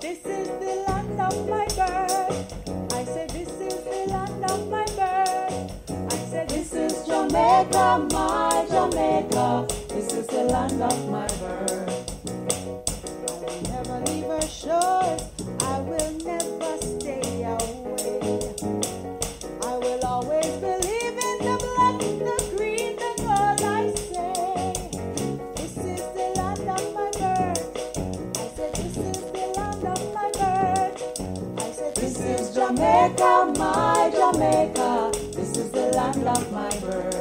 This is the land of my birth. I said, This is the land of my birth. I said, This is Jamaica, my Jamaica. This is the land of my birth. I will never leave her shores. I will never stay away. I will always believe in the black, This is Jamaica, my Jamaica. This is the land of my birth.